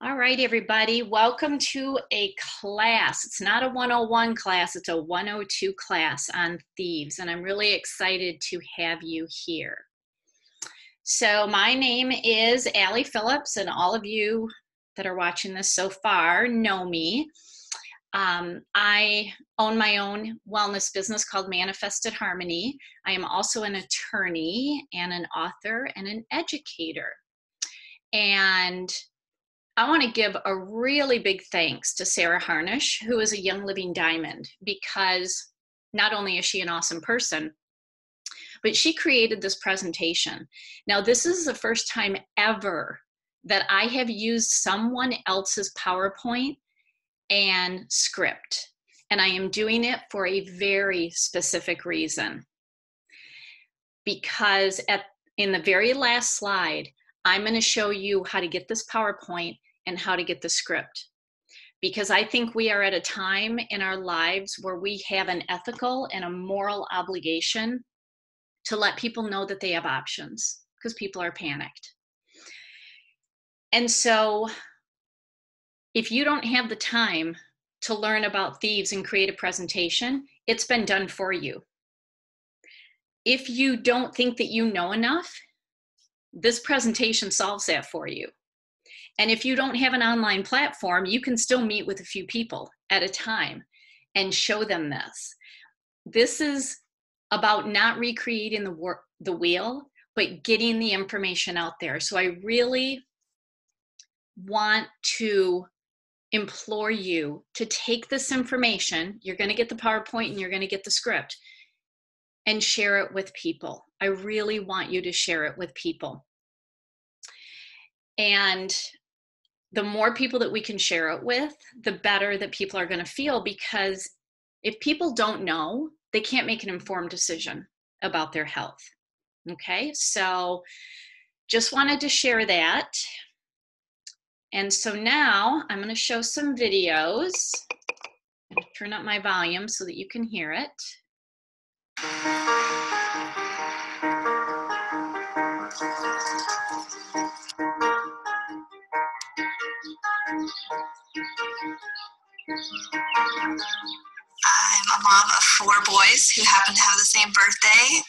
All right, everybody, welcome to a class. It's not a 101 class, it's a 102 class on thieves, and I'm really excited to have you here. So, my name is Allie Phillips, and all of you that are watching this so far know me. Um, I own my own wellness business called Manifested Harmony. I am also an attorney and an author and an educator. And I want to give a really big thanks to Sarah Harnisch, who is a Young Living Diamond, because not only is she an awesome person, but she created this presentation. Now, this is the first time ever that I have used someone else's PowerPoint and script, and I am doing it for a very specific reason. Because at in the very last slide, I'm going to show you how to get this PowerPoint and how to get the script. Because I think we are at a time in our lives where we have an ethical and a moral obligation to let people know that they have options because people are panicked. And so, if you don't have the time to learn about thieves and create a presentation, it's been done for you. If you don't think that you know enough, this presentation solves that for you. And if you don't have an online platform, you can still meet with a few people at a time and show them this. This is about not recreating the the wheel, but getting the information out there. So I really want to implore you to take this information. You're going to get the PowerPoint and you're going to get the script and share it with people. I really want you to share it with people. And the more people that we can share it with, the better that people are going to feel because if people don't know, they can't make an informed decision about their health. Okay, so just wanted to share that. And so now I'm going to show some videos. Turn up my volume so that you can hear it. I'm a mom of four boys who happen to have the same birthday.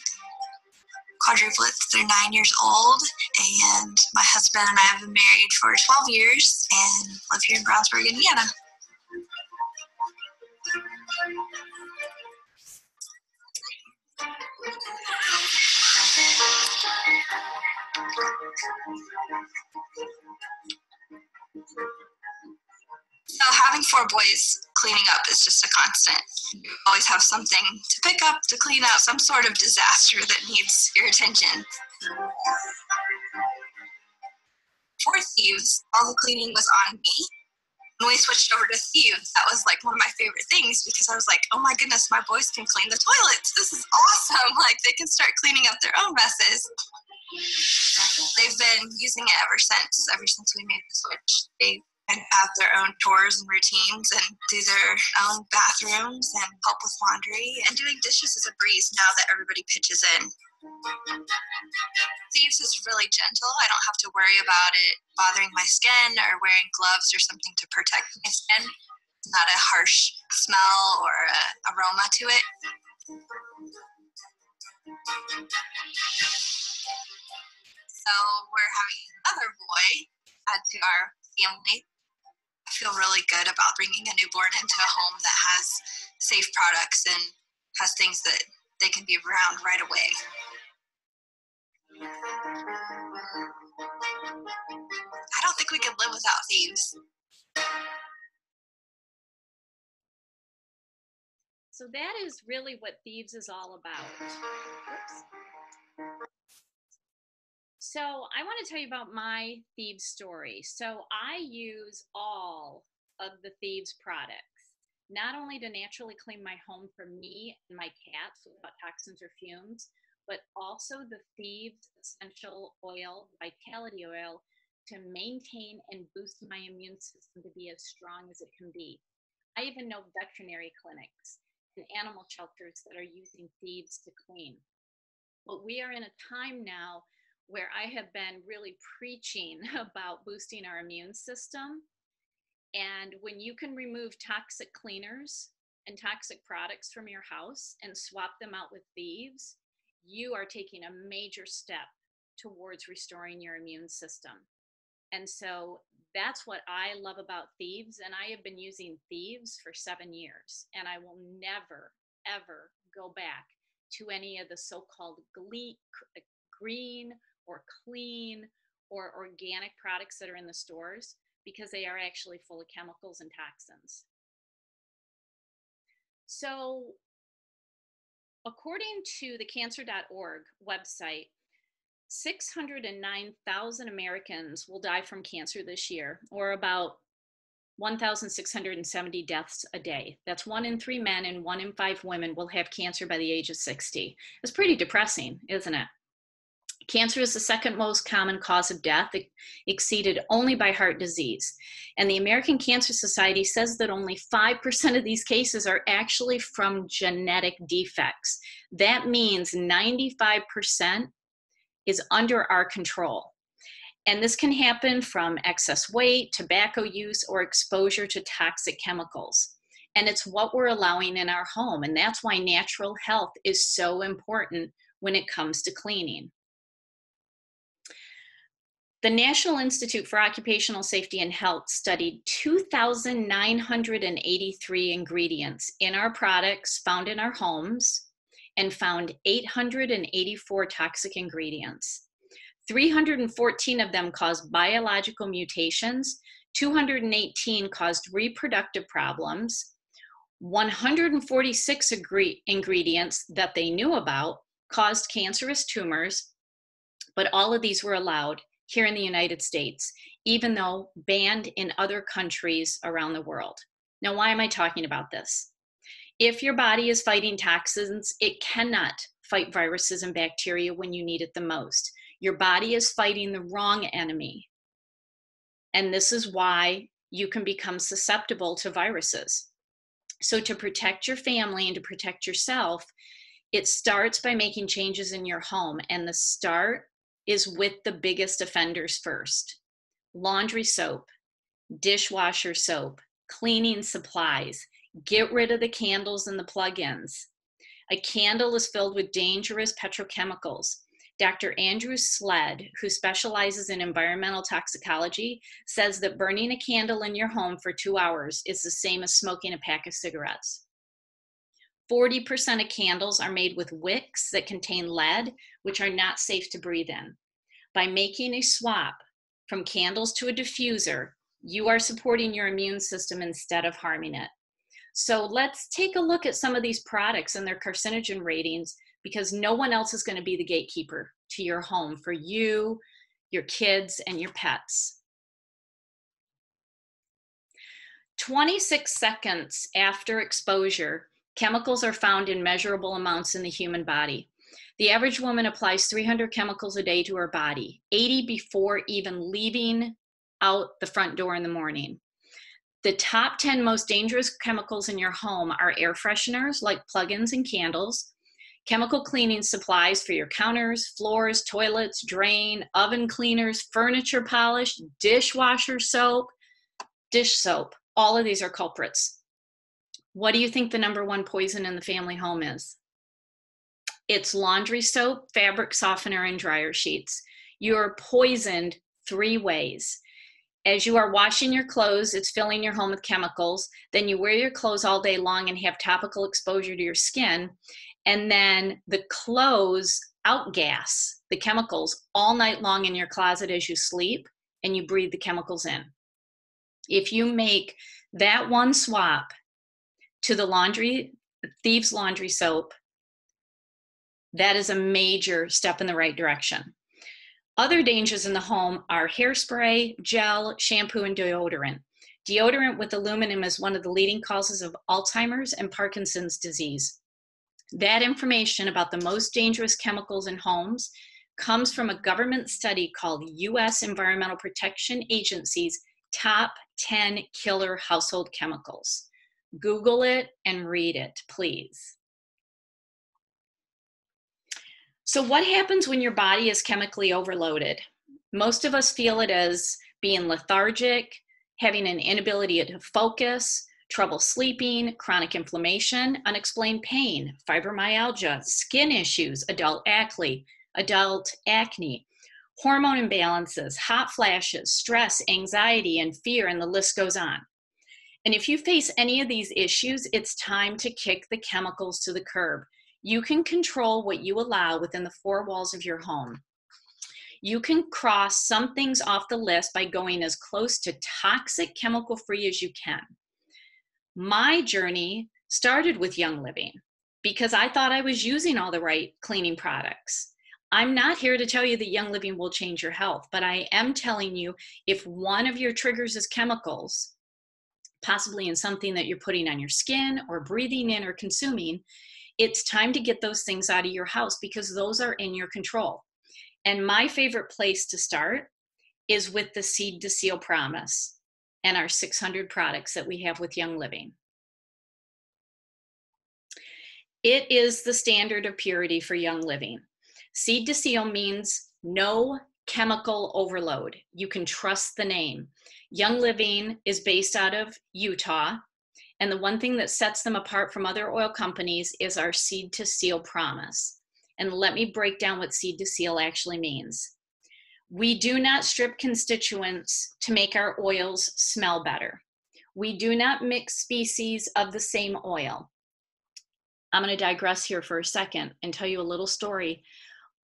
Quadruplets, they're nine years old, and my husband and I have been married for 12 years and live here in Brownsburg, Indiana. So having four boys cleaning up is just a constant. You always have something to pick up, to clean up, some sort of disaster that needs your attention. For thieves, all the cleaning was on me. When we switched over to thieves, that was like one of my favorite things because I was like, oh my goodness, my boys can clean the toilets. This is awesome. Like they can start cleaning up their own messes. They've been using it ever since, ever since we made the switch. They and have their own chores and routines and do their own bathrooms and help with laundry. And doing dishes is a breeze now that everybody pitches in. Thieves is really gentle. I don't have to worry about it bothering my skin or wearing gloves or something to protect my skin. Not a harsh smell or a aroma to it. So we're having another boy add to our family I feel really good about bringing a newborn into a home that has safe products and has things that they can be around right away. I don't think we could live without thieves. So that is really what Thieves is all about. Oops. So I want to tell you about my Thieves story. So I use all of the Thieves products, not only to naturally clean my home for me and my cats without toxins or fumes, but also the Thieves essential oil, vitality oil, to maintain and boost my immune system to be as strong as it can be. I even know veterinary clinics and animal shelters that are using Thieves to clean. But we are in a time now where I have been really preaching about boosting our immune system. And when you can remove toxic cleaners and toxic products from your house and swap them out with thieves, you are taking a major step towards restoring your immune system. And so that's what I love about thieves. And I have been using thieves for seven years, and I will never, ever go back to any of the so called green or clean or organic products that are in the stores because they are actually full of chemicals and toxins. So, according to the cancer.org website, 609,000 Americans will die from cancer this year, or about 1,670 deaths a day. That's one in three men and one in five women will have cancer by the age of 60. It's pretty depressing, isn't it? Cancer is the second most common cause of death, exceeded only by heart disease. And the American Cancer Society says that only 5% of these cases are actually from genetic defects. That means 95% is under our control. And this can happen from excess weight, tobacco use, or exposure to toxic chemicals. And it's what we're allowing in our home. And that's why natural health is so important when it comes to cleaning. The National Institute for Occupational Safety and Health studied 2,983 ingredients in our products found in our homes and found 884 toxic ingredients. 314 of them caused biological mutations, 218 caused reproductive problems, 146 agree- ingredients that they knew about caused cancerous tumors, but all of these were allowed here in the United States, even though banned in other countries around the world. Now, why am I talking about this? If your body is fighting toxins, it cannot fight viruses and bacteria when you need it the most your body is fighting the wrong enemy. And this is why you can become susceptible to viruses. So, to protect your family and to protect yourself, it starts by making changes in your home. And the start is with the biggest offenders first laundry soap, dishwasher soap, cleaning supplies. Get rid of the candles and the plug ins. A candle is filled with dangerous petrochemicals. Dr. Andrew Sled, who specializes in environmental toxicology, says that burning a candle in your home for two hours is the same as smoking a pack of cigarettes. 40% of candles are made with wicks that contain lead, which are not safe to breathe in. By making a swap from candles to a diffuser, you are supporting your immune system instead of harming it. So let's take a look at some of these products and their carcinogen ratings because no one else is going to be the gatekeeper to your home for you, your kids, and your pets. 26 seconds after exposure, chemicals are found in measurable amounts in the human body. The average woman applies 300 chemicals a day to her body, 80 before even leaving out the front door in the morning. The top 10 most dangerous chemicals in your home are air fresheners like plug-ins and candles, chemical cleaning supplies for your counters, floors, toilets, drain, oven cleaners, furniture polish, dishwasher soap, dish soap. All of these are culprits. What do you think the number one poison in the family home is? It's laundry soap, fabric softener, and dryer sheets. You're poisoned three ways. As you are washing your clothes, it's filling your home with chemicals. Then you wear your clothes all day long and have topical exposure to your skin and then the clothes outgas the chemicals all night long in your closet as you sleep and you breathe the chemicals in. If you make that one swap to the laundry, Thieves Laundry Soap, that is a major step in the right direction. Other dangers in the home are hairspray, gel, shampoo, and deodorant. Deodorant with aluminum is one of the leading causes of Alzheimer's and Parkinson's disease. That information about the most dangerous chemicals in homes comes from a government study called US Environmental Protection Agency's Top 10 Killer Household Chemicals. Google it and read it, please. So, what happens when your body is chemically overloaded? Most of us feel it as being lethargic, having an inability to focus, trouble sleeping, chronic inflammation, unexplained pain, fibromyalgia, skin issues, adult acne, adult acne, hormone imbalances, hot flashes, stress, anxiety, and fear, and the list goes on. And if you face any of these issues, it's time to kick the chemicals to the curb. You can control what you allow within the four walls of your home. You can cross some things off the list by going as close to toxic chemical free as you can. My journey started with Young Living because I thought I was using all the right cleaning products. I'm not here to tell you that Young Living will change your health, but I am telling you if one of your triggers is chemicals, possibly in something that you're putting on your skin or breathing in or consuming, it's time to get those things out of your house because those are in your control. And my favorite place to start is with the Seed to Seal Promise and our 600 products that we have with Young Living. It is the standard of purity for Young Living. Seed to Seal means no chemical overload. You can trust the name. Young Living is based out of Utah. And the one thing that sets them apart from other oil companies is our seed to seal promise. And let me break down what seed to seal actually means. We do not strip constituents to make our oils smell better. We do not mix species of the same oil. I'm going to digress here for a second and tell you a little story.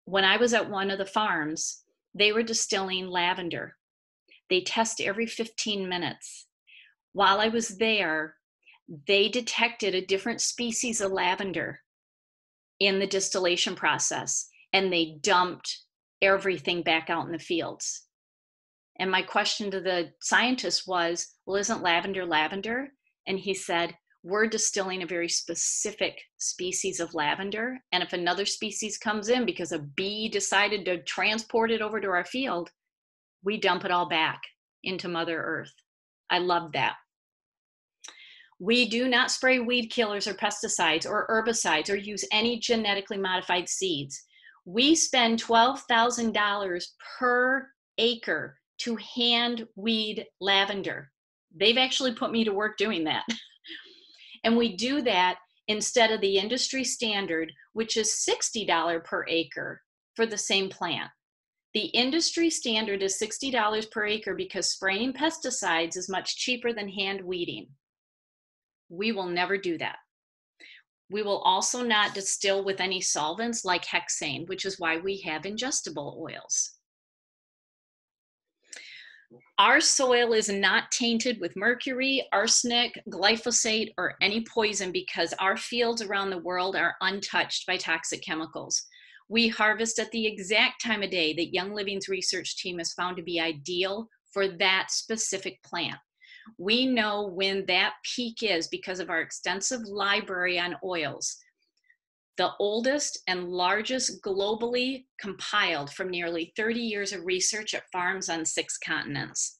When I was at one of the farms, they were distilling lavender. They test every 15 minutes. While I was there, they detected a different species of lavender in the distillation process and they dumped everything back out in the fields. And my question to the scientist was, Well, isn't lavender lavender? And he said, We're distilling a very specific species of lavender. And if another species comes in because a bee decided to transport it over to our field, we dump it all back into Mother Earth. I love that. We do not spray weed killers or pesticides or herbicides or use any genetically modified seeds. We spend $12,000 per acre to hand weed lavender. They've actually put me to work doing that. and we do that instead of the industry standard, which is $60 per acre for the same plant. The industry standard is $60 per acre because spraying pesticides is much cheaper than hand weeding. We will never do that. We will also not distill with any solvents like hexane, which is why we have ingestible oils. Our soil is not tainted with mercury, arsenic, glyphosate, or any poison because our fields around the world are untouched by toxic chemicals. We harvest at the exact time of day that Young Living's research team has found to be ideal for that specific plant. We know when that peak is because of our extensive library on oils. The oldest and largest globally compiled from nearly 30 years of research at farms on six continents.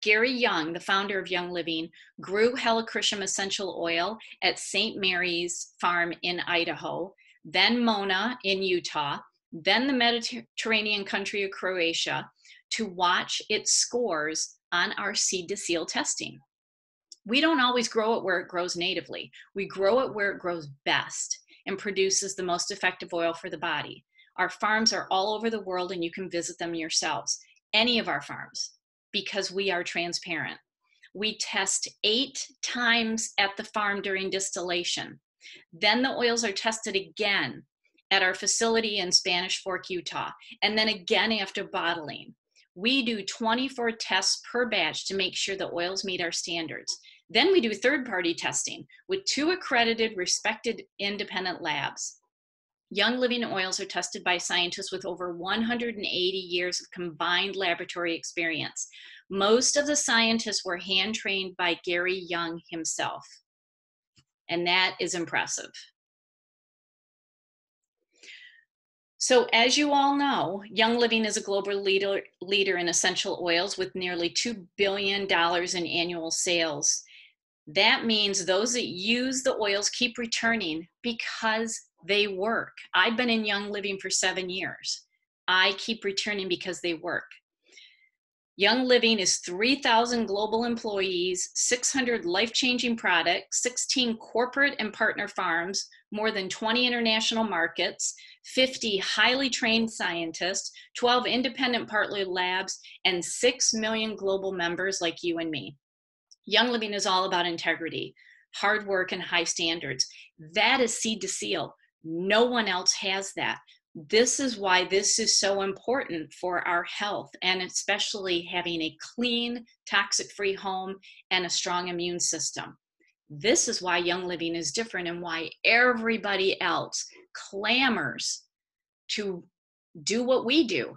Gary Young, the founder of Young Living, grew Helichrysum essential oil at St. Maries Farm in Idaho then Mona in Utah, then the Mediterranean country of Croatia to watch its scores on our seed to seal testing. We don't always grow it where it grows natively. We grow it where it grows best and produces the most effective oil for the body. Our farms are all over the world and you can visit them yourselves. Any of our farms, because we are transparent. We test eight times at the farm during distillation. Then the oils are tested again at our facility in Spanish Fork, Utah, and then again after bottling. We do 24 tests per batch to make sure the oils meet our standards. Then we do third party testing with two accredited, respected independent labs. Young Living oils are tested by scientists with over 180 years of combined laboratory experience. Most of the scientists were hand trained by Gary Young himself and that is impressive. So, as you all know, Young Living is a global leader, leader in essential oils with nearly $2 billion in annual sales. That means those that use the oils keep returning because They work. I've been in Young Living for seven years. I keep returning because they work. Young Living is 3,000 global employees, 600 life changing products, 16 corporate and partner farms, more than 20 international markets, 50 highly trained scientists, 12 independent partner labs, and 6 million global members like you and me. Young Living is all about integrity, hard work, and high standards. That is seed to seal. No one else has that this is why this is so important for our health and especially having a clean toxic free home and a strong immune system this is why young living is different and why everybody else clamors to do what we do.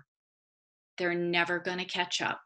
They're never going to catch up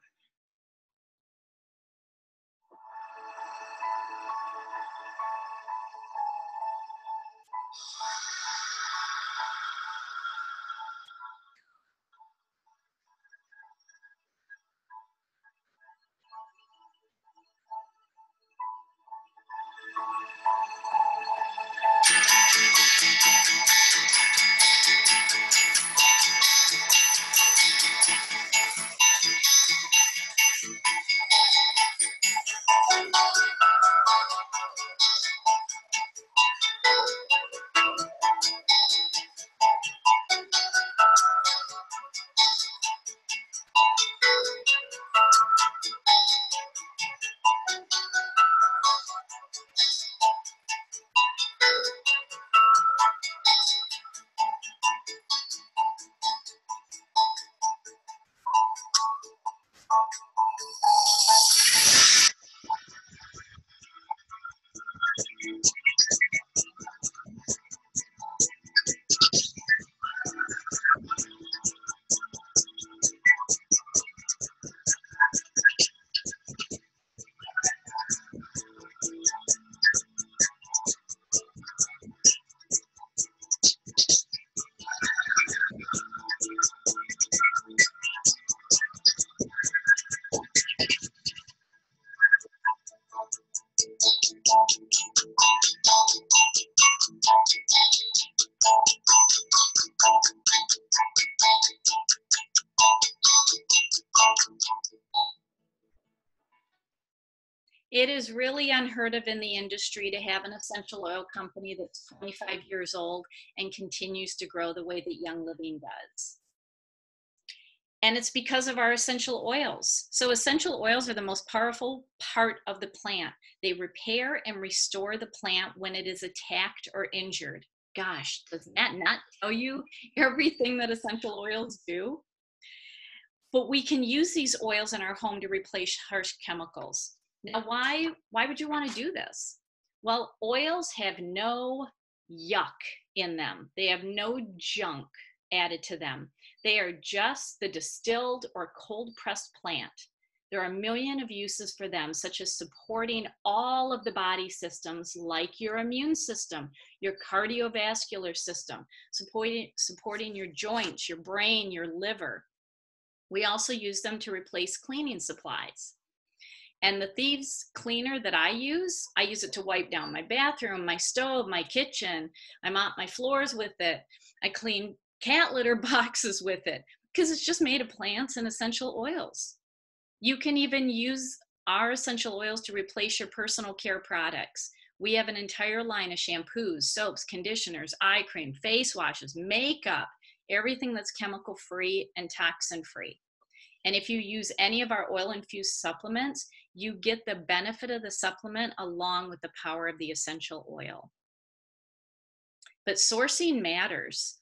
unheard of in the industry to have an essential oil company that's 25 years old and continues to grow the way that Young Living does. And it's because of our essential oils. So, essential oils are the most powerful part of the plant. They repair and restore the plant when it is attacked or injured. Gosh, doesn't that not tell you everything that essential oils do? But we can use these oils in our home to replace harsh chemicals. Uh, now, why why would you want to do this? Well, oils have no yuck in them. They have no junk added to them. They are just the distilled or cold pressed plant. There are a million of uses for them, such as supporting all of the body systems like your immune system, your cardiovascular system, supporting, supporting your joints, your brain, your liver. We also use them to replace cleaning supplies. And the thieves cleaner that I use, I use it to wipe down my bathroom, my stove, my kitchen. I mop my floors with it. I clean cat litter boxes with it because it's just made of plants and essential oils. You can even use our essential oils to replace your personal care products. We have an entire line of shampoos, soaps, conditioners, eye cream, face washes, makeup, everything that's chemical free and toxin free. And if you use any of our oil infused supplements, you get the benefit of the supplement along with the power of the essential oil. But sourcing matters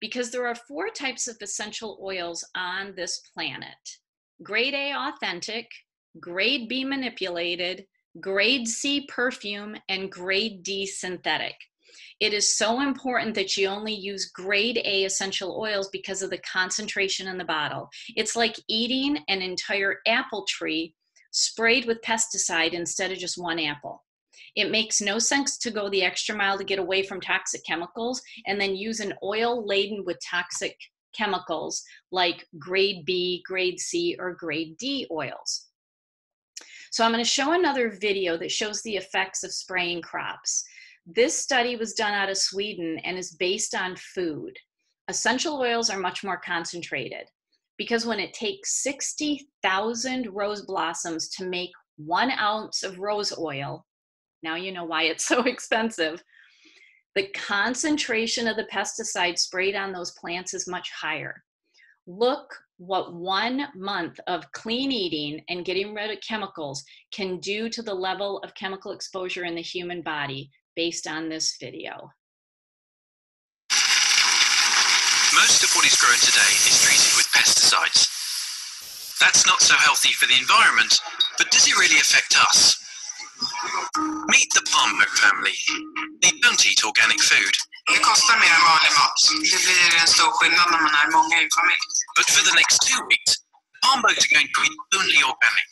because there are four types of essential oils on this planet grade A authentic, grade B manipulated, grade C perfume, and grade D synthetic. It is so important that you only use grade A essential oils because of the concentration in the bottle. It's like eating an entire apple tree sprayed with pesticide instead of just one apple. It makes no sense to go the extra mile to get away from toxic chemicals and then use an oil laden with toxic chemicals like grade B, grade C, or grade D oils. So I'm going to show another video that shows the effects of spraying crops. This study was done out of Sweden and is based on food. Essential oils are much more concentrated because when it takes 60,000 rose blossoms to make one ounce of rose oil, now you know why it's so expensive. The concentration of the pesticide sprayed on those plants is much higher. Look what one month of clean eating and getting rid of chemicals can do to the level of chemical exposure in the human body based on this video. Most of what is grown today is treated with pesticides. That's not so healthy for the environment, but does it really affect us? Meet the Palm family. They don't eat organic food. Det kostar mer än vanlig mat. Det blir en stor skillnad när man är många i en familj. But for the next two weeks, Palmboats are going to eat only organic.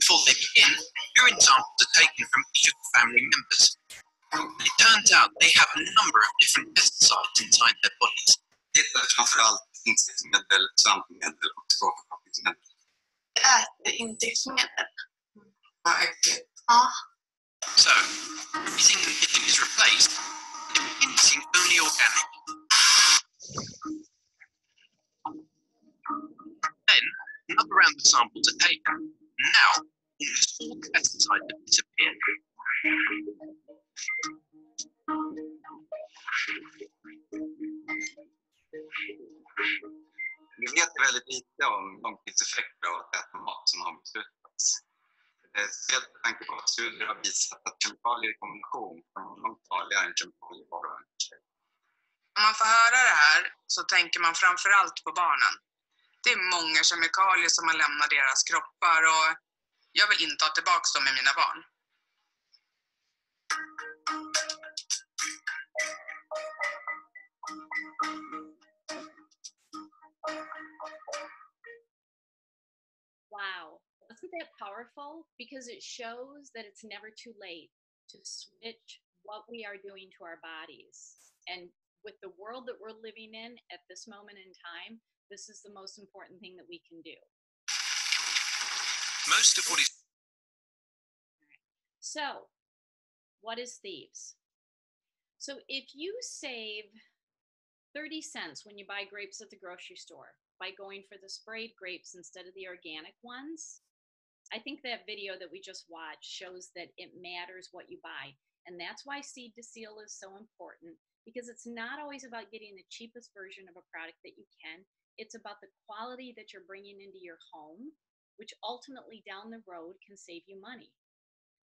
Before they begin, urine samples are taken from each of the family members. It turns out they have a number of different pesticides inside their bodies. Det är framförallt insektsmedel, svampmedel och skadeskapningsmedel. Äter äh, insektsmedel. Vad äckligt. Ja. So, everything the kitchen is replaced. They begin eating only organic. Then, another round of samples are taken. Now, almost all the pesticides have disappeared. Vi vet väldigt lite om långtidseffekter av att äta mat som har beslutats. Speciellt med tanke på att studier har visat att kemikalier i kombination kan vara långt farligare än kemikalier bara för sig. När man får höra det här så tänker man framförallt på barnen. Det är många kemikalier som har lämnat deras kroppar och jag vill inte ha tillbaka dem i mina barn. Wow. Wasn't that powerful? Because it shows that it's never too late to switch what we are doing to our bodies. And with the world that we're living in at this moment in time, this is the most important thing that we can do. Most of what is So, what is thieves? So, if you save 30 cents when you buy grapes at the grocery store by going for the sprayed grapes instead of the organic ones, I think that video that we just watched shows that it matters what you buy. And that's why seed to seal is so important because it's not always about getting the cheapest version of a product that you can. It's about the quality that you're bringing into your home, which ultimately down the road can save you money.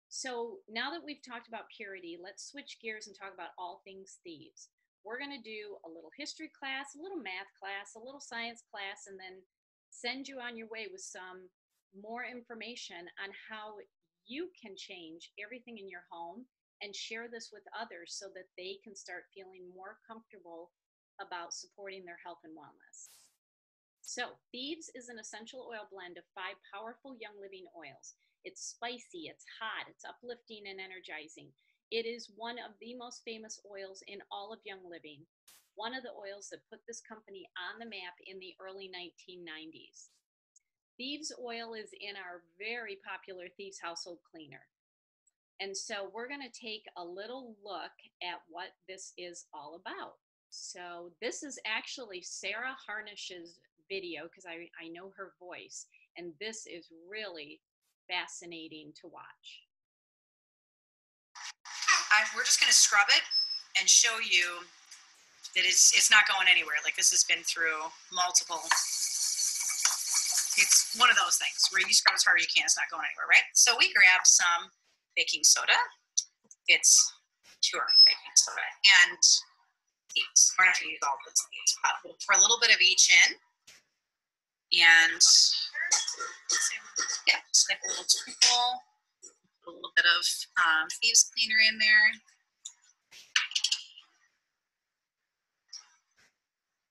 So now that we've talked about purity, let's switch gears and talk about all things thieves. We're going to do a little history class, a little math class, a little science class, and then send you on your way with some more information on how you can change everything in your home and share this with others so that they can start feeling more comfortable about supporting their health and wellness. So, Thieves is an essential oil blend of five powerful Young Living oils. It's spicy, it's hot, it's uplifting and energizing. It is one of the most famous oils in all of Young Living, one of the oils that put this company on the map in the early 1990s. Thieves oil is in our very popular Thieves household cleaner. And so we're going to take a little look at what this is all about. So this is actually Sarah Harnisch's video because I, I know her voice, and this is really fascinating to watch. I, we're just going to scrub it and show you that it's it's not going anywhere. Like this has been through multiple. It's one of those things where you scrub as hard as you can, it's not going anywhere, right? So we grab some baking soda. It's pure baking soda and these. We're not going to use all of but we'll pour a little bit of each in, and yeah, just like a little sprinkle a little bit of um, thieves cleaner in there.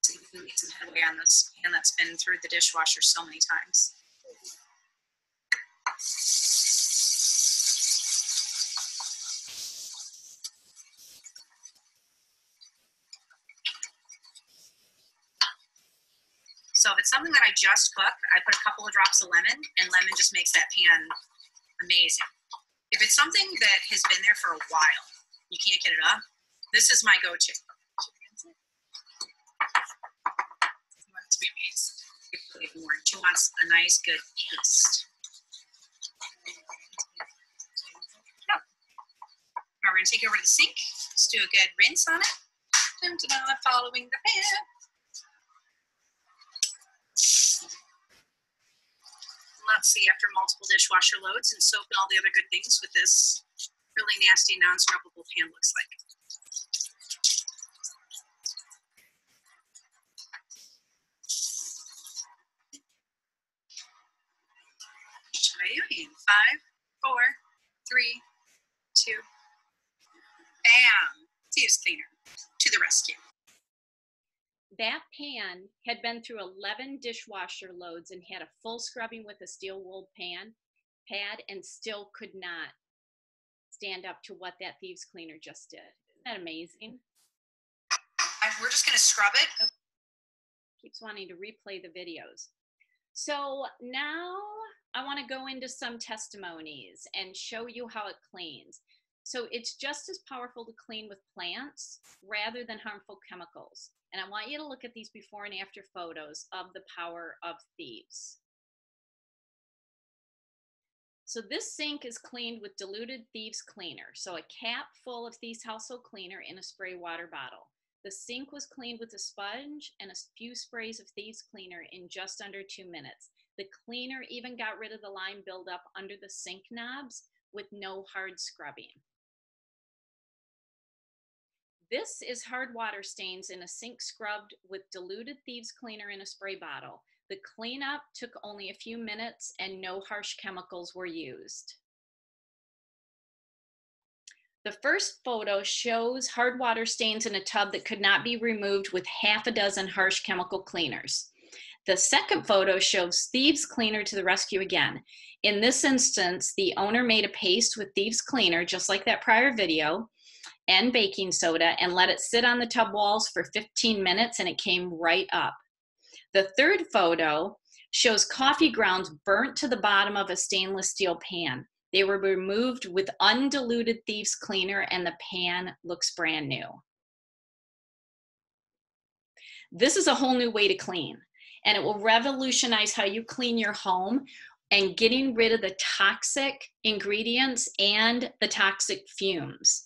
So you can make some headway on this pan that's been through the dishwasher so many times. So if it's something that I just cook, I put a couple of drops of lemon, and lemon just makes that pan amazing. If it's something that has been there for a while, you can't get it up. This is my go-to. To be. She wants a nice, good paste. Now we're gonna take it over to the sink. Let's do a good rinse on it. Following the pan. Let's see, after multiple dishwasher loads and soap and all the other good things with this really nasty non-scrubbable pan looks like. Five, four, three, two, bam! Thieves cleaner to the rescue. That pan had been through 11 dishwasher loads and had a full scrubbing with a steel wool pan pad and still could not stand up to what that thieves cleaner just did. Isn't that amazing? We're just gonna scrub it. Oh. Keeps wanting to replay the videos. So now I want to go into some testimonies and show you how it cleans. So it's just as powerful to clean with plants rather than harmful chemicals. And I want you to look at these before and after photos of the power of thieves. So this sink is cleaned with diluted Thieves Cleaner. So a cap full of Thieves Household Cleaner in a spray water bottle. The sink was cleaned with a sponge and a few sprays of Thieves Cleaner in just under two minutes. The cleaner even got rid of the lime buildup under the sink knobs with no hard scrubbing. This is hard water stains in a sink scrubbed with diluted Thieves Cleaner in a spray bottle. The cleanup took only a few minutes and no harsh chemicals were used. The first photo shows hard water stains in a tub that could not be removed with half a dozen harsh chemical cleaners. The second photo shows Thieves Cleaner to the rescue again. In this instance, the owner made a paste with Thieves Cleaner, just like that prior video, and baking soda and let it sit on the tub walls for 15 minutes and it came right up. The third photo shows coffee grounds burnt to the bottom of a stainless steel pan. They were removed with undiluted thieves cleaner and the pan looks brand new. This is a whole new way to clean and it will revolutionize how you clean your home and getting rid of the toxic ingredients and the toxic fumes.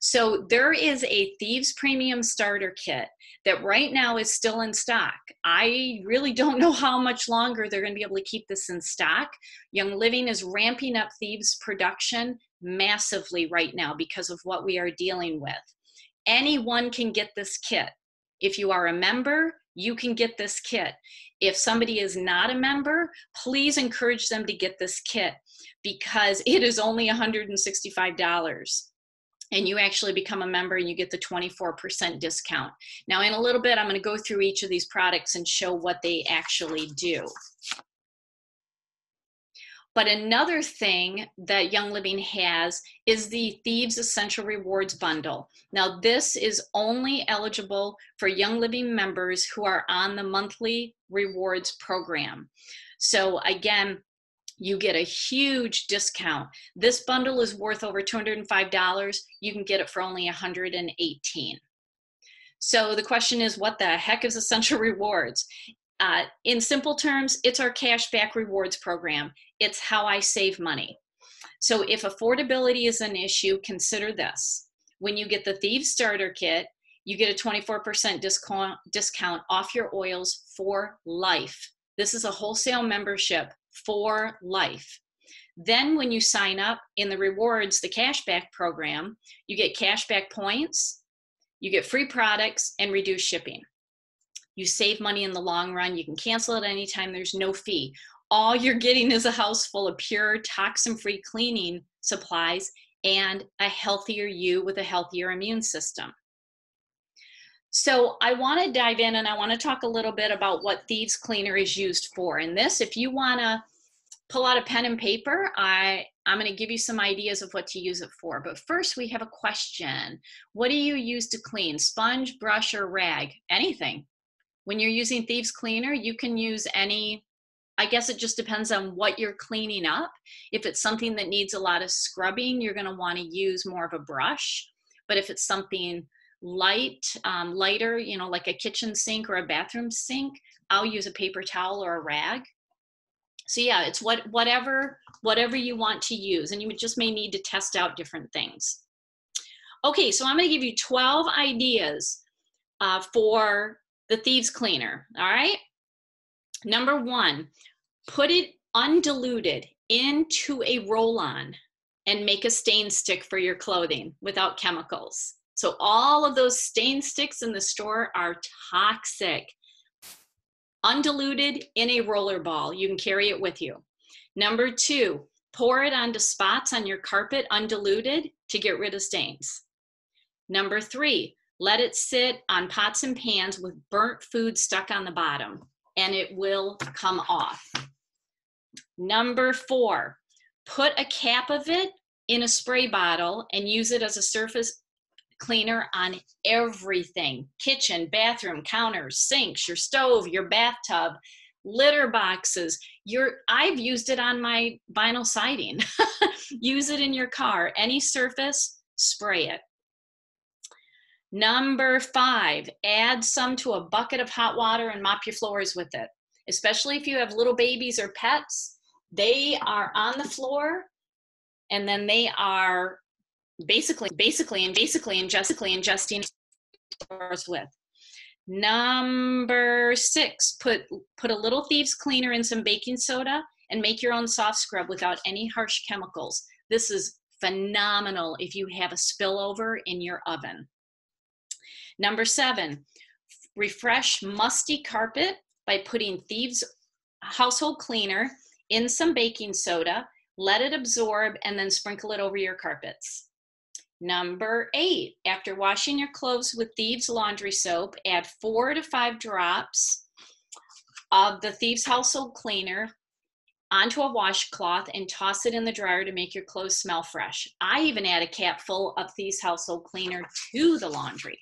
So there is a Thieves Premium Starter Kit that right now is still in stock. I really don't know how much longer they're going to be able to keep this in stock. Young Living is ramping up Thieves production massively right now because of what we are dealing with. Anyone can get this kit. If you are a member, you can get this kit. If somebody is not a member, please encourage them to get this kit because it is only $165 and you actually become a member and you get the 24% discount. Now in a little bit, I'm gonna go through each of these products and show what they actually do. But another thing that Young Living has is the Thieves Essential Rewards Bundle. Now, this is only eligible for Young Living members who are on the monthly rewards program. So, again, you get a huge discount. This bundle is worth over $205. You can get it for only 118. So the question is, what the heck is Essential Rewards? Uh, in simple terms, it's our cash back rewards program. It's how I save money. So if affordability is an issue, consider this. When you get the Thieves Starter Kit, you get a 24% discount, discount off your oils for life. This is a wholesale membership for life. Then, when you sign up in the rewards, the cashback program, you get cashback points, you get free products, and reduced shipping. You save money in the long run. You can cancel at any time, there's no fee. All you're getting is a house full of pure, toxin free cleaning supplies and a healthier you with a healthier immune system. So I want to dive in and I want to talk a little bit about what Thieves Cleaner is used for. And this, if you want to pull out a pen and paper, I, I'm going to give you some ideas of what to use it for. But first, we have a question. What do you use to clean? Sponge, brush, or rag? Anything. When you're using Thieves Cleaner, you can use any I guess it just depends on what you're cleaning up. If it's something that needs a lot of scrubbing, you're going to want to use more of a brush. But if it's something light, um, lighter, you know, like a kitchen sink or a bathroom sink, I'll use a paper towel or a rag. So yeah, it's what whatever whatever you want to use, and you just may need to test out different things. Okay, so I'm going to give you 12 ideas uh, for the thieves cleaner. All right. Number one, put it undiluted into a roll-on and make a stain stick for your clothing without chemicals. So all of those stain sticks in the store are toxic. Undiluted in a roller ball, you can carry it with you. Number two, pour it onto spots on your carpet undiluted to get rid of stains. Number three, let it sit on pots and pans with burnt food stuck on the bottom and it will come off. Number four, put a cap of it in a spray bottle and use it as a surface cleaner on everything kitchen, bathroom, counters, sinks, your stove, your bathtub, litter boxes. Your I've used it on my vinyl siding. use it in your car, any surface, spray it. Number five, add some to a bucket of hot water and mop your floors with it. Especially if you have little babies or pets, they are on the floor and then they are basically, basically, and basically, and justly ingesting with. Number six, put put a little thieves cleaner in some baking soda and make your own soft scrub without any harsh chemicals. This is phenomenal if you have a spillover in your oven. Number seven, refresh musty carpet by putting Thieves household cleaner in some baking soda, let it absorb, and then sprinkle it over your carpets. Number eight, after washing your clothes with Thieves laundry soap, add four to five drops of the Thieves household cleaner onto a washcloth and toss it in the dryer to make your clothes smell fresh. I even add a cap full of Thieves household cleaner to the laundry.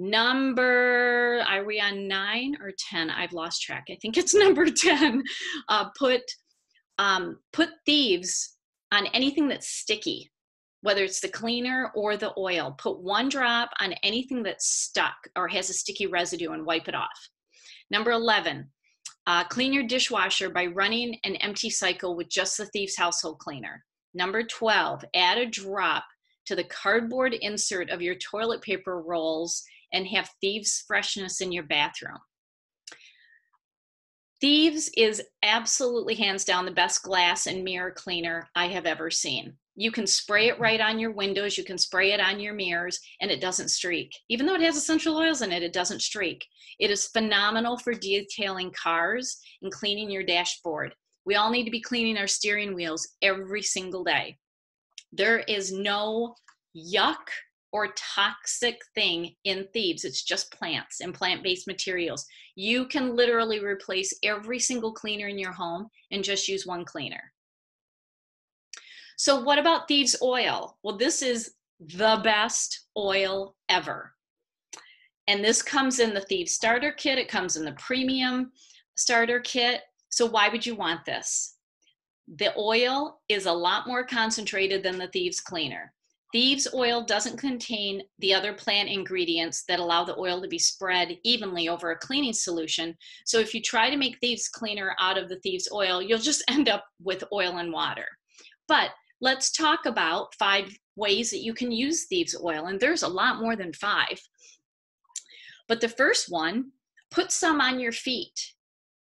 Number, are we on nine or 10? I've lost track. I think it's number 10. Uh, put, um, put thieves on anything that's sticky, whether it's the cleaner or the oil. Put one drop on anything that's stuck or has a sticky residue and wipe it off. Number 11, uh, clean your dishwasher by running an empty cycle with just the Thieves Household Cleaner. Number 12, add a drop to the cardboard insert of your toilet paper rolls and have Thieves freshness in your bathroom. Thieves is absolutely hands down the best glass and mirror cleaner I have ever seen. You can spray it right on your windows, you can spray it on your mirrors, and it doesn't streak. Even though it has essential oils in it, it doesn't streak. It is phenomenal for detailing cars and cleaning your dashboard. We all need to be cleaning our steering wheels every single day. There is no yuck or toxic thing in thieves. It's just plants and plant based materials. You can literally replace every single cleaner in your home and just use one cleaner. So, what about thieves oil? Well, this is the best oil ever. And this comes in the Thieves Starter Kit, it comes in the Premium Starter Kit. So, why would you want this? The oil is a lot more concentrated than the Thieves Cleaner. Thieves oil doesn't contain the other plant ingredients that allow the oil to be spread evenly over a cleaning solution. So if you try to make thieves cleaner out of the thieves oil, you'll just end up with oil and water. But let's talk about five ways that you can use thieves oil. And there's a lot more than five. But the first one, put some on your feet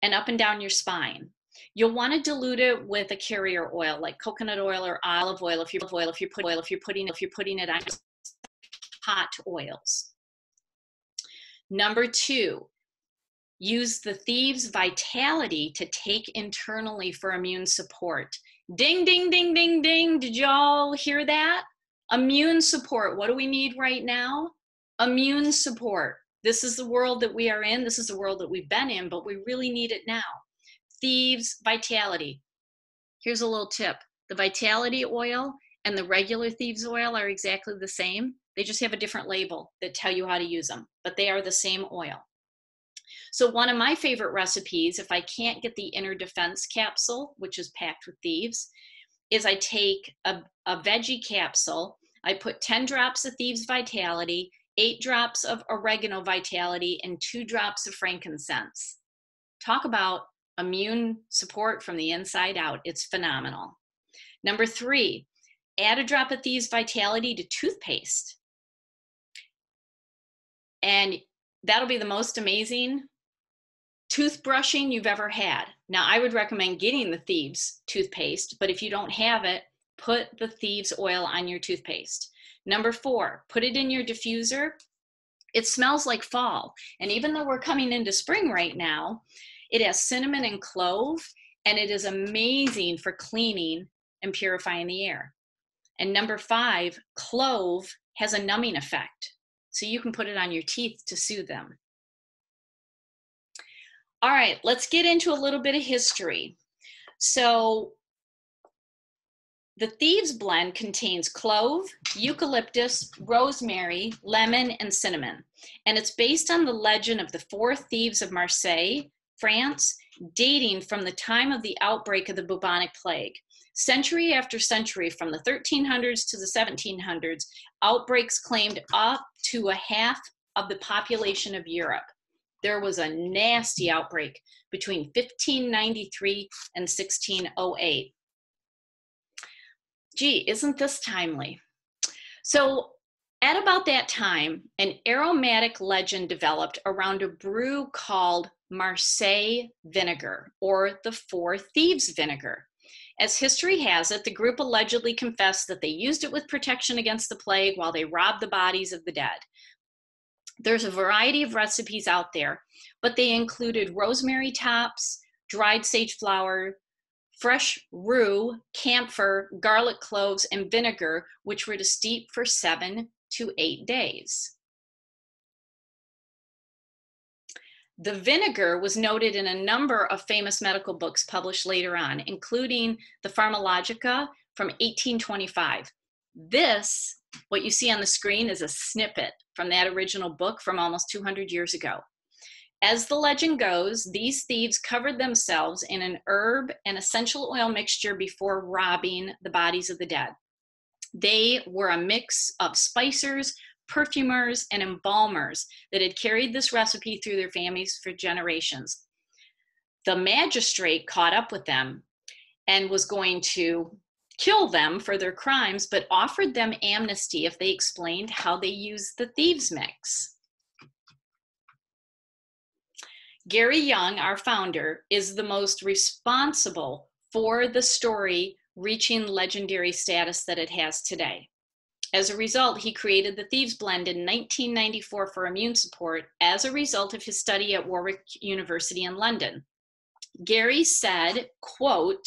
and up and down your spine. You'll want to dilute it with a carrier oil like coconut oil or olive oil if you're oil if you're put oil if you're putting if you're putting it on hot oils. Number two, use the thieves vitality to take internally for immune support. Ding, ding, ding, ding, ding. Did y'all hear that? Immune support. What do we need right now? Immune support. This is the world that we are in. This is the world that we've been in, but we really need it now. Thieves Vitality. Here's a little tip. The Vitality oil and the regular Thieves oil are exactly the same. They just have a different label that tell you how to use them, but they are the same oil. So one of my favorite recipes, if I can't get the inner defense capsule, which is packed with thieves, is I take a, a veggie capsule, I put 10 drops of Thieves Vitality, eight drops of Oregano Vitality, and two drops of frankincense. Talk about immune support from the inside out. It's phenomenal. Number three, add a drop of Thieves Vitality to toothpaste. And that'll be the most amazing toothbrushing you've ever had. Now, I would recommend getting the Thieves toothpaste, but if you don't have it, put the Thieves oil on your toothpaste. Number four, put it in your diffuser. It smells like fall. And even though we're coming into spring right now, it has cinnamon and clove, and it is amazing for cleaning and purifying the air. And number five, clove has a numbing effect. So you can put it on your teeth to soothe them. All right, let's get into a little bit of history. So the Thieves blend contains clove, eucalyptus, rosemary, lemon, and cinnamon. And it's based on the legend of the four thieves of Marseille, France, dating from the time of the outbreak of the bubonic plague. Century after century, from the 1300s to the 1700s, outbreaks claimed up to a half of the population of Europe. There was a nasty outbreak between 1593 and 1608. Gee, isn't this timely? So, at about that time, an aromatic legend developed around a brew called Marseille vinegar or the Four Thieves vinegar. As history has it, the group allegedly confessed that they used it with protection against the plague while they robbed the bodies of the dead. There's a variety of recipes out there, but they included rosemary tops, dried sage flower, fresh rue, camphor, garlic cloves, and vinegar, which were to steep for seven to eight days. The vinegar was noted in a number of famous medical books published later on, including the Pharmacologia from 1825. This, what you see on the screen, is a snippet from that original book from almost 200 years ago. As the legend goes, these thieves covered themselves in an herb and essential oil mixture before robbing the bodies of the dead. They were a mix of spicers, perfumers, and embalmers that had carried this recipe through their families for generations. The magistrate caught up with them and was going to kill them for their crimes, but offered them amnesty if they explained how they used the thieves' mix. Gary Young, our founder, is the most responsible for the story reaching legendary status that it has today. As a result, he created the Thieves Blend in 1994 for immune support as a result of his study at Warwick University in London. Gary said, quote,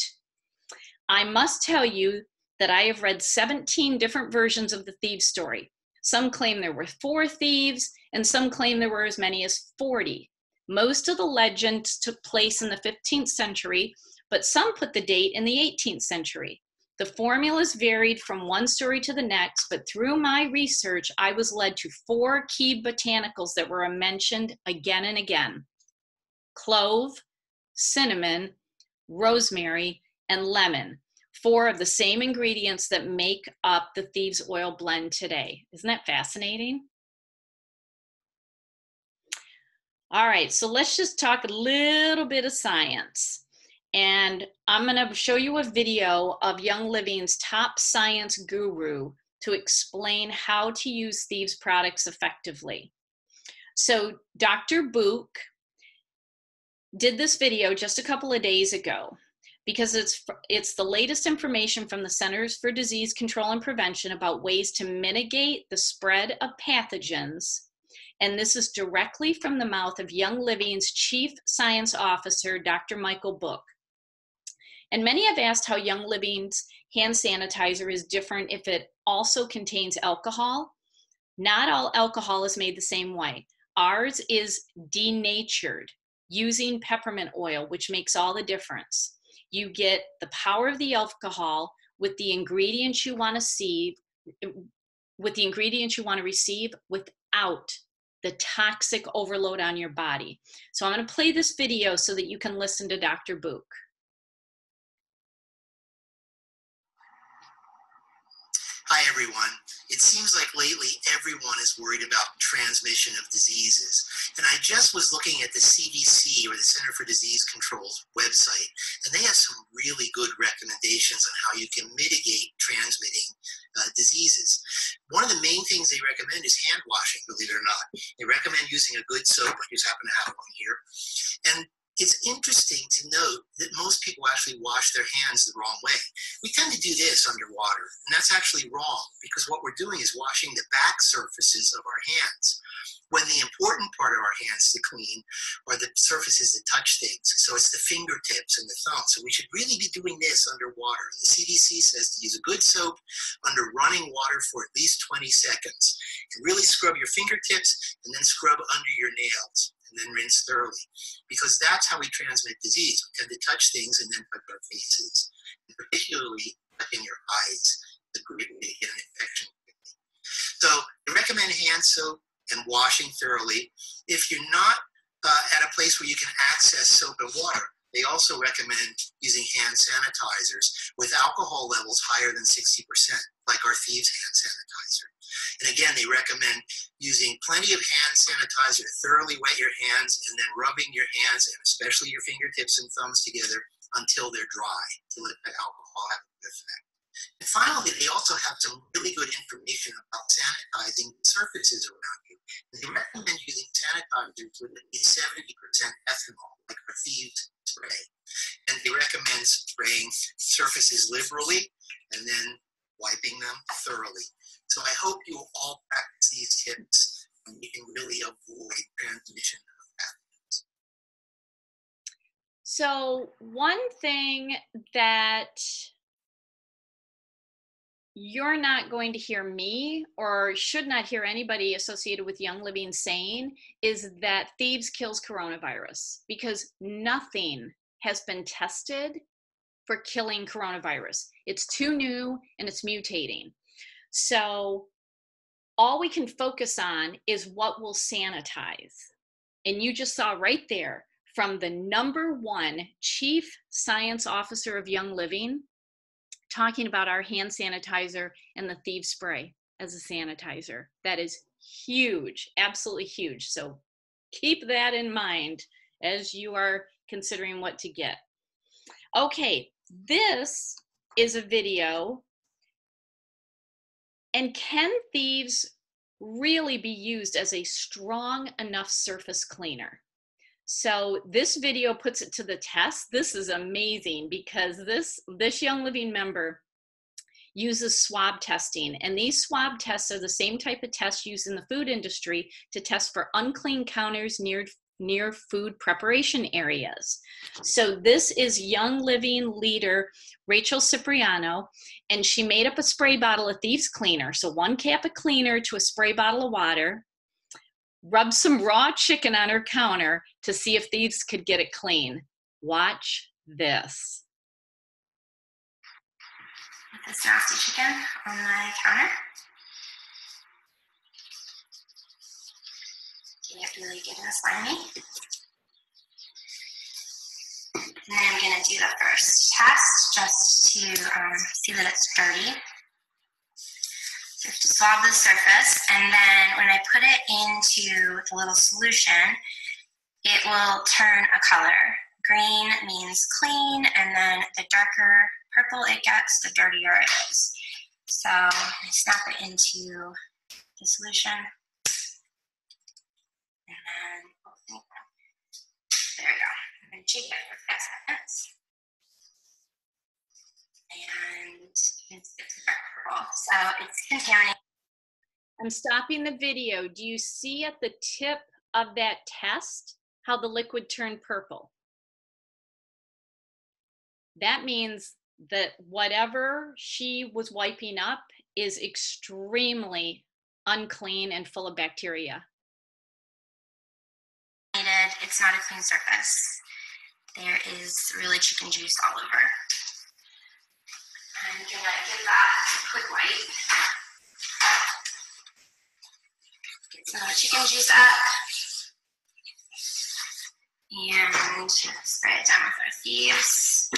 I must tell you that I have read 17 different versions of the thieves story. Some claim there were four thieves, and some claim there were as many as 40. Most of the legends took place in the 15th century, but some put the date in the 18th century. The formulas varied from one story to the next, but through my research, I was led to four key botanicals that were mentioned again and again clove, cinnamon, rosemary, and lemon. Four of the same ingredients that make up the Thieves Oil blend today. Isn't that fascinating? All right, so let's just talk a little bit of science. And I'm going to show you a video of Young Living's top science guru to explain how to use Thieves products effectively. So, Dr. Book did this video just a couple of days ago because it's it's the latest information from the Centers for Disease Control and Prevention about ways to mitigate the spread of pathogens and this is directly from the mouth of Young Living's Chief Science Officer, Dr. Michael Book. And many have asked how Young Living's hand sanitizer is different if it also contains alcohol. Not all alcohol is made the same way. Ours is denatured using peppermint oil, which makes all the difference. You get the power of the alcohol with the ingredients you want to see, with the ingredients you want to receive without the toxic overload on your body. So I'm going to play this video so that you can listen to Dr. Book. Hi everyone. It seems like lately everyone is worried about transmission of diseases. And I just was looking at the CDC or the Center for Disease Control's website, and they have some really good recommendations on how you can mitigate transmitting uh, diseases. One of the main things they recommend is hand washing, believe it or not. They recommend using a good soap, I just happen to have one here. And it's interesting to note that most people actually wash their hands the wrong way. We tend to do this underwater, and that's actually wrong because what we're doing is washing the back surfaces of our hands. When the important part of our hands to clean are the surfaces that touch things. So it's the fingertips and the thumb. So we should really be doing this underwater. The CDC says to use a good soap under running water for at least 20 seconds. And really scrub your fingertips and then scrub under your nails and then rinse thoroughly. Because that's how we transmit disease. We tend to touch things and then touch our faces, and particularly in your eyes. A great way to get an infection. So I recommend hand soap and washing thoroughly. If you're not uh, at a place where you can access soap and water, they also recommend using hand sanitizers with alcohol levels higher than 60%, like our Thieves hand sanitizer. And again, they recommend using plenty of hand sanitizer to thoroughly wet your hands and then rubbing your hands and especially your fingertips and thumbs together until they're dry to let the alcohol have a good effect. And finally, they also have some really good information about sanitizing surfaces around you. They recommend using sanitizers with at least 70% ethanol, like our Thieves spray. And they recommend spraying surfaces liberally and then wiping them thoroughly. So I hope you all practice these tips and you can really avoid transmission of pathogens. So, one thing that you're not going to hear me or should not hear anybody associated with Young Living saying is that thieves kills coronavirus because nothing has been tested for killing coronavirus. It's too new and it's mutating. So all we can focus on is what will sanitize. And you just saw right there from the number one chief science officer of Young Living talking about our hand sanitizer and the thief spray as a sanitizer. That is huge, absolutely huge. So keep that in mind as you are considering what to get. Okay, this is a video and can thieves really be used as a strong enough surface cleaner? So this video puts it to the test. This is amazing because this this young living member uses swab testing and these swab tests are the same type of tests used in the food industry to test for unclean counters near near food preparation areas. So this is Young Living leader Rachel Cipriano, and she made up a spray bottle of thieves cleaner. So one cap of cleaner to a spray bottle of water, rubbed some raw chicken on her counter to see if thieves could get it clean. Watch this. This nasty chicken on my counter. Get really good and slimy. And then I'm gonna do the first test just to um, see that it's dirty. So to swab the surface, and then when I put it into the little solution, it will turn a color. Green means clean, and then the darker purple it gets, the dirtier it is. So I snap it into the solution. And then, oh, seconds. And it's. So it's contaminated. I'm stopping the video. Do you see at the tip of that test how the liquid turned purple? That means that whatever she was wiping up is extremely unclean and full of bacteria. It's not a clean surface. There is really chicken juice all over. I'm gonna give that a quick wipe. Get some chicken juice up. And spray it down with our thieves.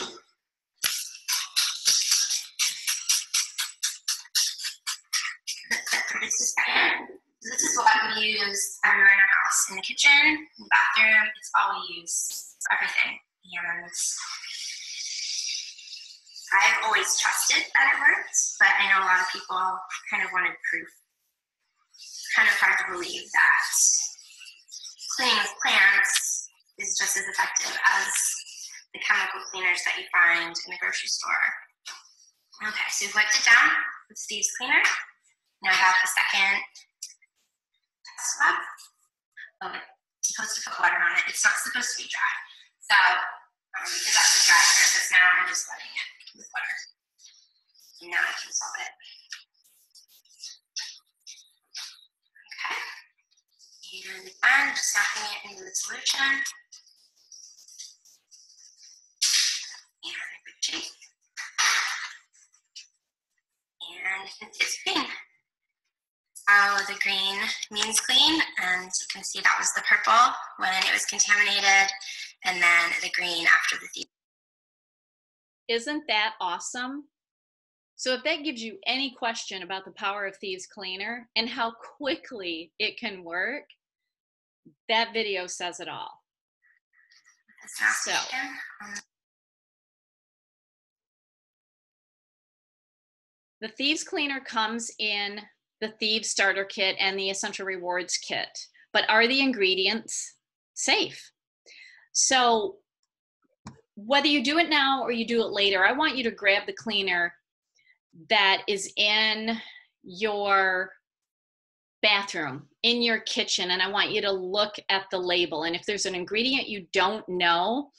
In the kitchen, the bathroom. It's all we use everything. And I've always trusted that it works, but I know a lot of people kind of wanted proof. Kind of hard to believe that cleaning with plants is just as effective as the chemical cleaners that you find in the grocery store. Okay, so we've wiped it down with Thieves cleaner. Now I have a second test swab. Oh, it's supposed to put water on it. It's not supposed to be dry. So um, that's a dry surface now, I'm just letting it with water. And now I can solve it. Okay. And again, just dumping it into the solution. And a good shape. And it's green. So the green means clean, and you can see that was the purple when it was contaminated, and then the green after the thief. Isn't that awesome? So, if that gives you any question about the power of Thieves Cleaner and how quickly it can work, that video says it all. So, um, the Thieves Cleaner comes in the Thieves Starter Kit and the Essential Rewards Kit, but are the ingredients safe? So, whether you do it now or you do it later, I want you to grab the cleaner that is in your bathroom, in your kitchen, and I want you to look at the label. And if there's an ingredient you don't know,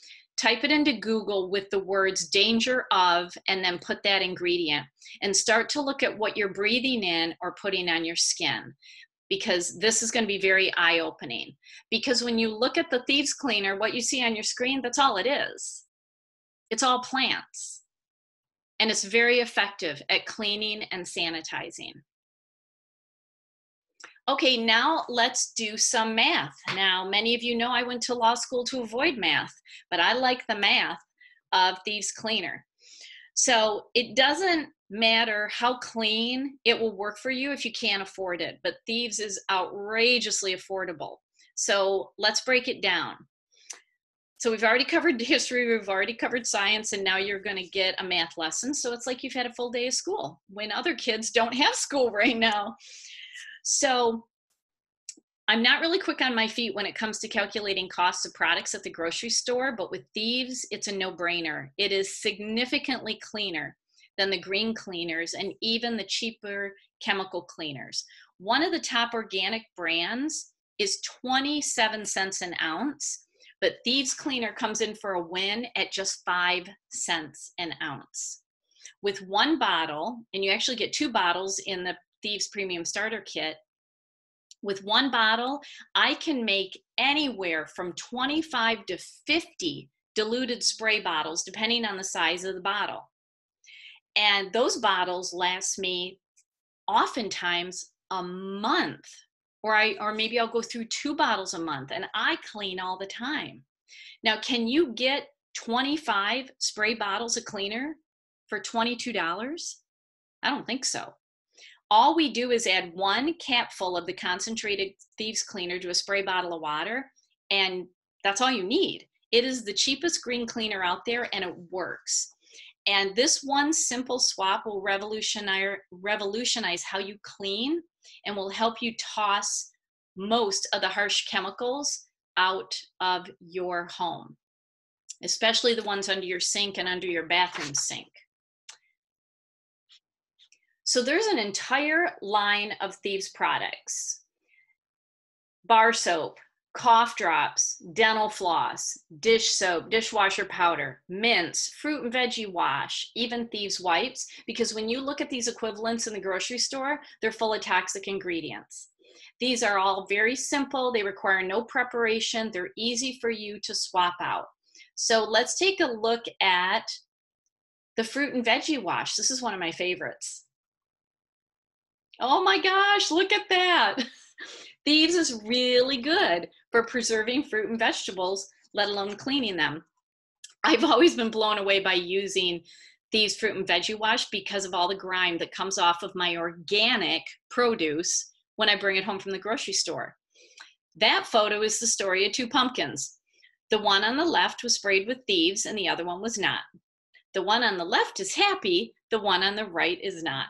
type it into Google with the words danger of, and then put that ingredient and start to look at what you're breathing in or putting on your skin. Because this is going to be very eye opening. Because when you look at the Thieves Cleaner, what you see on your screen, that's all it is. It's all plants. And it's very effective at cleaning and sanitizing. Okay, now let's do some math. Now, many of you know I went to law school to avoid math, but I like the math of Thieves Cleaner. So it doesn't matter how clean it will work for you if you can't afford it, but Thieves is outrageously affordable. So let's break it down. So we've already covered history, we've already covered science, and now you're going to get a math lesson. So it's like you've had a full day of school when other kids don't have school right now. So I'm not really quick on my feet when it comes to calculating costs of products at the grocery store, but with Thieves, it's a no brainer. It is significantly cleaner than the green cleaners and even the cheaper chemical cleaners. One of the top organic brands is 27 cents an ounce, but Thieves Cleaner comes in for a win at just 5 cents an ounce. With one bottle, and you actually get two bottles in the Thieves Premium Starter Kit, with one bottle, I can make anywhere from 25 to 50 diluted spray bottles, depending on the size of the bottle. And those bottles last me oftentimes a month, or I or maybe I'll go through two bottles a month, and I clean all the time. Now, can you get 25 spray bottles of cleaner for $22? I don't think so all we do is add one capful of the concentrated thieves cleaner to a spray bottle of water and that's all you need. It is the cheapest green cleaner out there and it works. And this one simple swap will revolutionize revolutionize how you clean and will help you toss most of the harsh chemicals out of your home especially the ones under your sink and under your bathroom sink so there's an entire line of Thieves products bar soap, cough drops, dental floss, dish soap, dishwasher powder, mints, fruit and veggie wash, even Thieves wipes, because when you look at these equivalents in the grocery store, they're full of toxic ingredients. These are all very simple, they require no preparation, they're easy for you to swap out. So let's take a look at the fruit and veggie wash. This is one of my favorites. Oh my gosh, look at that. Thieves is really good for preserving fruit and vegetables, let alone cleaning them. I've always been blown away by using Thieves fruit and veggie wash because of all the grime that comes off of my organic produce when I bring it home from the grocery store. That photo is the story of two pumpkins. The one on the left was sprayed with thieves and the other one was not. The one on the left is happy, the one on the right is not.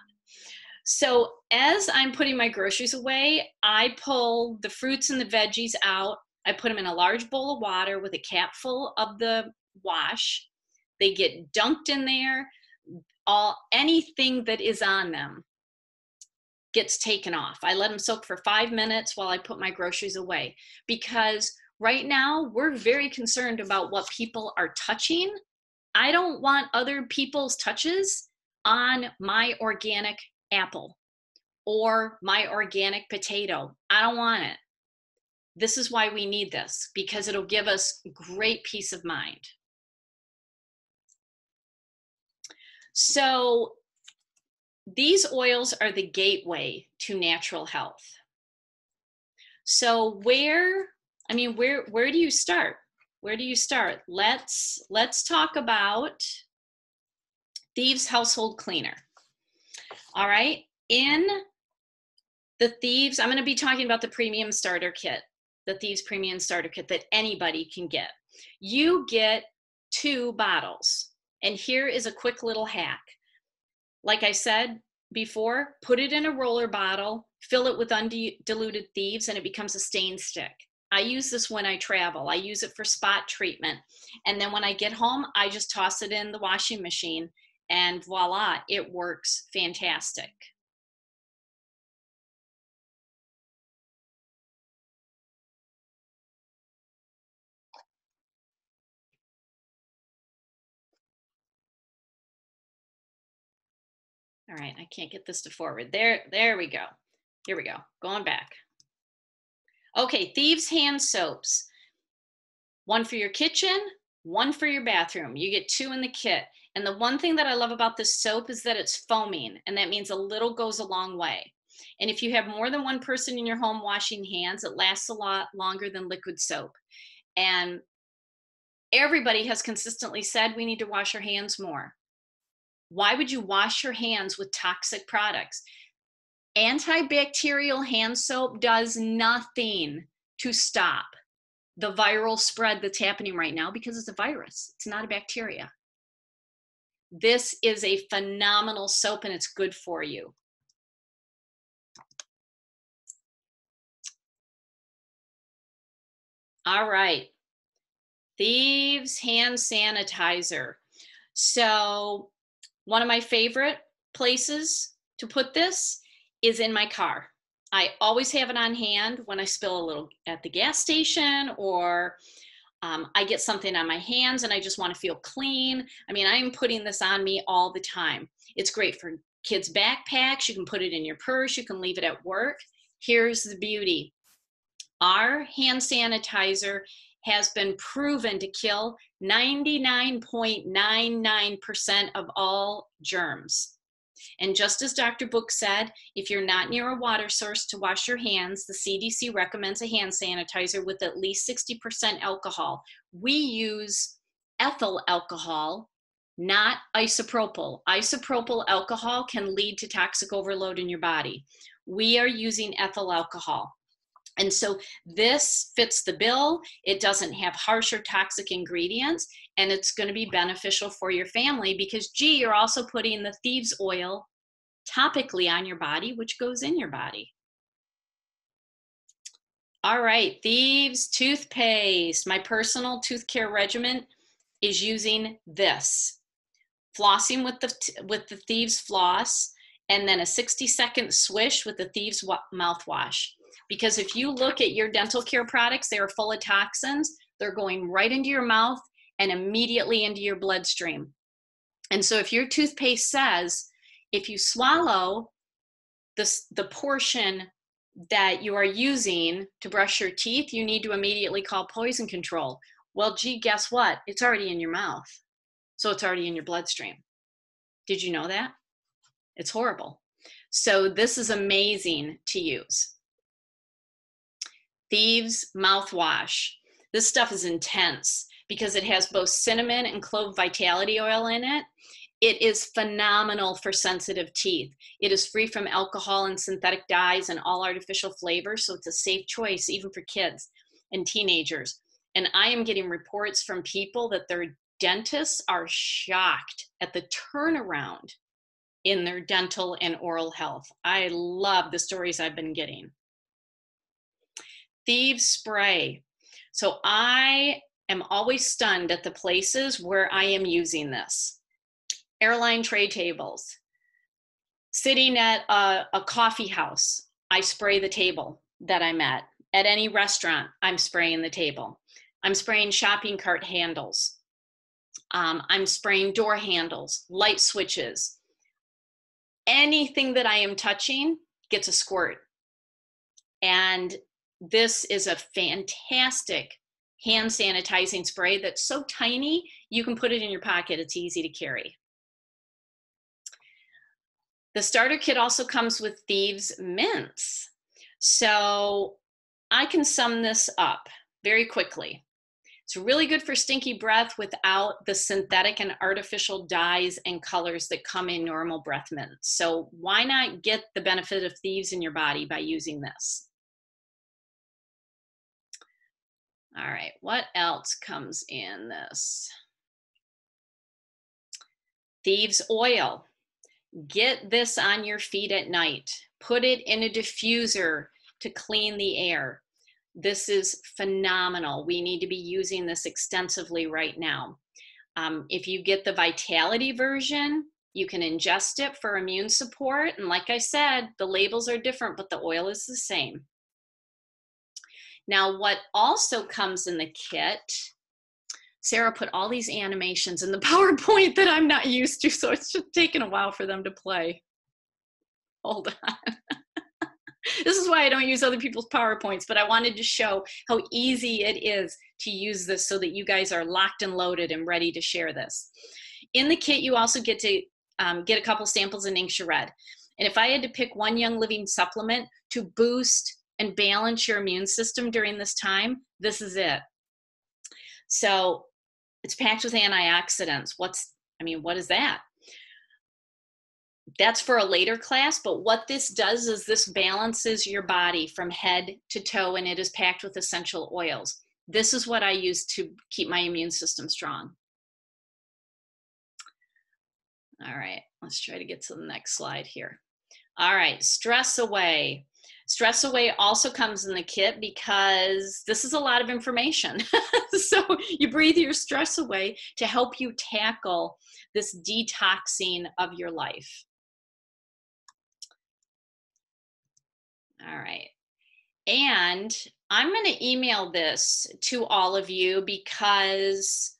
So as I'm putting my groceries away, I pull the fruits and the veggies out. I put them in a large bowl of water with a cap full of the wash. They get dunked in there. All anything that is on them gets taken off. I let them soak for five minutes while I put my groceries away because right now we're very concerned about what people are touching. I don't want other people's touches on my organic apple or my organic potato. I don't want it. This is why we need this because it'll give us great peace of mind. So, these oils are the gateway to natural health. So, where, I mean, where, where do you start? Where do you start? Let's, let's talk about Thieves Household Cleaner. All right. In the Thieves, I'm going to be talking about the premium starter kit, the Thieves premium starter kit that anybody can get. You get two bottles. And here is a quick little hack. Like I said before, put it in a roller bottle, fill it with undiluted thieves, and it becomes a stain stick. I use this when I travel. I use it for spot treatment. And then when I get home, I just toss it in the washing machine and voila, it works fantastic. All right, I can't get this to forward. There, there we go. Here we go, going back. Okay, Thieves Hand Soaps. One for your kitchen, one for your bathroom. You get two in the kit. And the one thing that I love about this soap is that it's foaming, and that means a little goes a long way. And if you have more than one person in your home washing hands, it lasts a lot longer than liquid soap. And everybody has consistently said we need to wash our hands more. Why would you wash your hands with toxic products? Antibacterial hand soap does nothing to stop the viral spread that's happening right now because it's a virus, it's not a bacteria. This is a phenomenal soap and it's good for you. All right. Thieves hand sanitizer. So, one of my favorite places to put this is in my car. I always have it on hand when I spill a little at the gas station or um, I get something on my hands and I just want to feel clean. I mean, I'm putting this on me all the time. It's great for kids' backpacks. You can put it in your purse, you can leave it at work. Here's the beauty our hand sanitizer has been proven to kill 99.99% of all germs. And just as Dr. Book said, if you're not near a water source to wash your hands, the CDC recommends a hand sanitizer with at least 60% alcohol. We use ethyl alcohol, not isopropyl. Isopropyl alcohol can lead to toxic overload in your body. We are using ethyl alcohol. And so this fits the bill. It doesn't have harsh or toxic ingredients, and it's going to be beneficial for your family because, gee, you're also putting the thieves' oil topically on your body, which goes in your body. All right, Thieves toothpaste. My personal tooth care regimen is using this. Flossing with the with the Thieves floss and then a 60 second swish with the Thieves mouthwash. Because if you look at your dental care products, they are full of toxins. They're going right into your mouth and immediately into your bloodstream. And so if your toothpaste says if you swallow the, the portion that you are using to brush your teeth, you need to immediately call poison control. Well, gee, guess what? It's already in your mouth. So it's already in your bloodstream. Did you know that? It's horrible. So this is amazing to use. Thieves mouthwash. This stuff is intense because it has both cinnamon and clove vitality oil in it It is phenomenal for sensitive teeth. It is free from alcohol and synthetic dyes and all artificial flavors, so it's a safe choice even for kids and teenagers. And I am getting reports from people that their dentists are shocked at the turnaround in their dental and oral health. I love the stories I've been getting. Thieves spray. So I am always stunned at the places where I am using this airline tray tables, sitting at a, a coffee house, I spray the table that I'm at. At any restaurant, I'm spraying the table. I'm spraying shopping cart handles. Um, I'm spraying door handles, light switches. Anything that I am touching gets a squirt. And this is a fantastic hand sanitizing spray that's so tiny, you can put it in your pocket. It's easy to carry. The starter kit also comes with Thieves mints. So I can sum this up very quickly. It's really good for stinky breath without the synthetic and artificial dyes and colors that come in normal breath mints. So why not get the benefit of thieves in your body by using this? All right, what else comes in this? Thieves oil. Get this on your feet at night. Put it in a diffuser to clean the air. This is phenomenal. We need to be using this extensively right now. Um, if you get the Vitality version, you can ingest it for immune support. And like I said, the labels are different, but the oil is the same. Now, what also comes in the kit Sarah put all these animations in the PowerPoint that I'm not used to, so it's just taken a while for them to play. Hold on. this is why I don't use other people's PowerPoints, but I wanted to show how easy it is to use this so that you guys are locked and loaded and ready to share this. In the kit, you also get to um, get a couple samples of Ningxia Red. And if I had to pick one Young Living supplement to boost and balance your immune system during this time, this is it. So it's packed with antioxidants. What's, I mean, what is that? That's for a later class, but what this does is this balances your body from head to toe and it is packed with essential oils. This is what I use to keep my immune system strong. All right, let's try to get to the next slide here. All right, stress away. Stress Away also comes in the kit because this is a lot of information. so you breathe your stress away to help you tackle this detoxing of your life. All right. And I'm going to email this to all of you because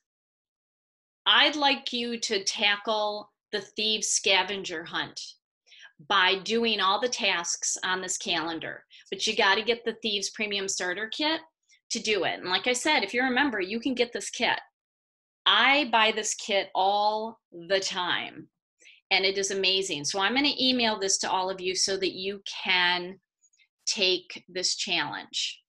I'd like you to tackle the thieves scavenger hunt by doing all the tasks on this calendar. But you got to get the Thieves Premium Starter Kit to do it. And like I said, if you're a member, you can get this kit. I buy this kit all the time and it is amazing. So I'm going to email this to all of you so that you can take this challenge.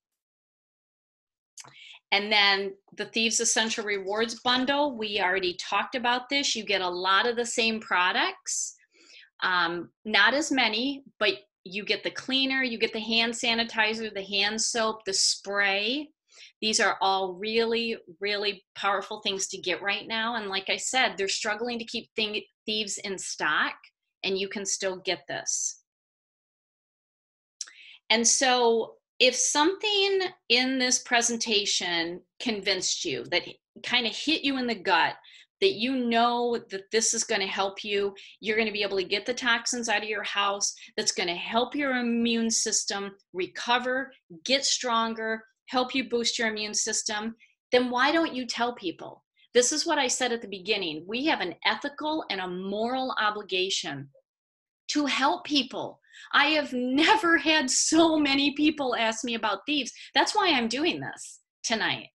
And then the Thieves Essential Rewards Bundle, we already talked about this. You get a lot of the same products um, not as many, but you get the cleaner, you get the hand sanitizer, the hand soap, the spray. These are all really, really powerful things to get right now. And like I said, they're struggling to keep thing- thieves in stock, and you can still get this. And so, if something in this presentation convinced you that kind of hit you in the gut, that you know that this is going to help you. You're going to be able to get the toxins out of your house. That's going to help your immune system recover, get stronger, help you boost your immune system. Then why don't you tell people? This is what I said at the beginning. We have an ethical and a moral obligation to help people. I have never had so many people ask me about thieves. That's why I'm doing this tonight.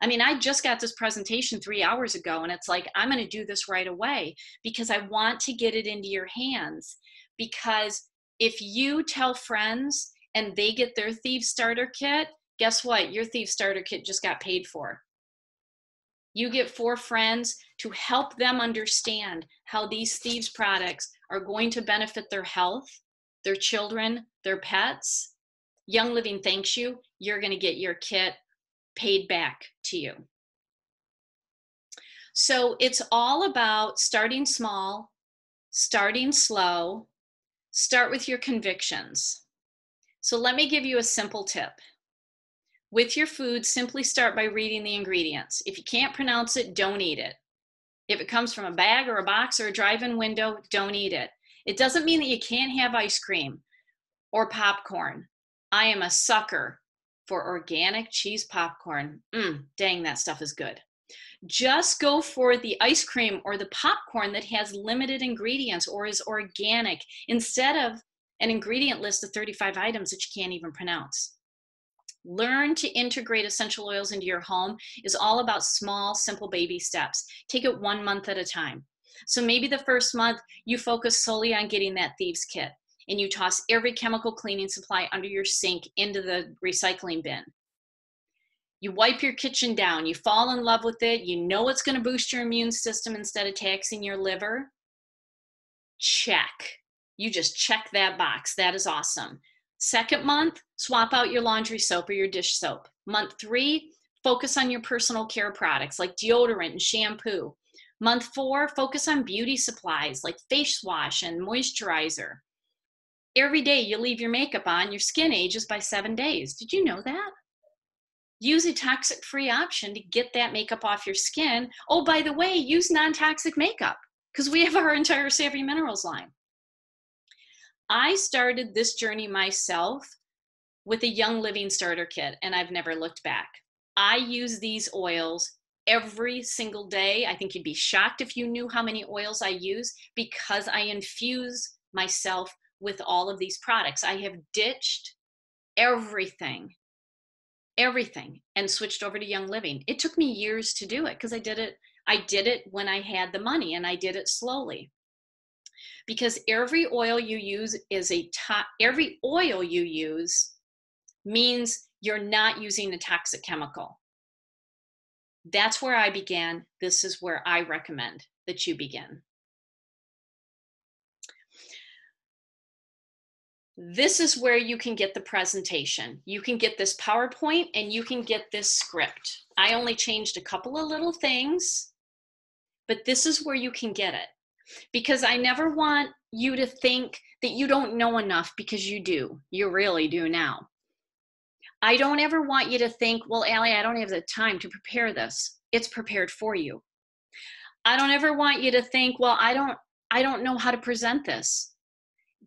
I mean, I just got this presentation three hours ago, and it's like, I'm going to do this right away because I want to get it into your hands. Because if you tell friends and they get their Thief Starter Kit, guess what? Your Thief Starter Kit just got paid for. You get four friends to help them understand how these thieves products are going to benefit their health, their children, their pets. Young Living thanks you. You're going to get your kit paid back to you. So it's all about starting small, starting slow, start with your convictions. So let me give you a simple tip. With your food, simply start by reading the ingredients. If you can't pronounce it, don't eat it. If it comes from a bag or a box or a drive in window, don't eat it. It doesn't mean that you can't have ice cream or popcorn. I am a sucker for organic cheese popcorn. Mmm, dang, that stuff is good. Just go for the ice cream or the popcorn that has limited ingredients or is organic instead of an ingredient list of 35 items that you can't even pronounce. Learn to integrate essential oils into your home is all about small, simple baby steps. Take it one month at a time. So maybe the first month you focus solely on getting that thieves kit and you toss every chemical cleaning supply under your sink into the recycling bin you wipe your kitchen down, you fall in love with it, you know it's going to boost your immune system instead of taxing your liver. Check. You just check that box. That is awesome. Second month, swap out your laundry soap or your dish soap. Month three, focus on your personal care products like deodorant and shampoo. Month four, focus on beauty supplies like face wash and moisturizer. Every day you leave your makeup on, your skin ages by seven days. Did you know that? use a toxic free option to get that makeup off your skin. Oh, by the way, use non toxic makeup because we have our entire Savvy Minerals line. I started this journey myself with a Young Living Starter Kit, and I've never looked back. I use these oils every single day. I think you'd be shocked if you knew how many oils I use because I infuse myself with all of these products. I have ditched everything everything and switched over to young living. It took me years to do it because i did it i did it when i had the money and i did it slowly. Because every oil you use is a top every oil you use means you're not using a toxic chemical. That's where i began. This is where i recommend that you begin this is where you can get the presentation. You can get this PowerPoint and you can get this script. I only changed a couple of little things, but this is where you can get it. Because I never want you to think that you don't know enough because you do. You really do now. I don't ever want you to think, well, Allie, I don't have the time to prepare this. It's prepared for you. I don't ever want you to think, well, I don't I don't know how to present this.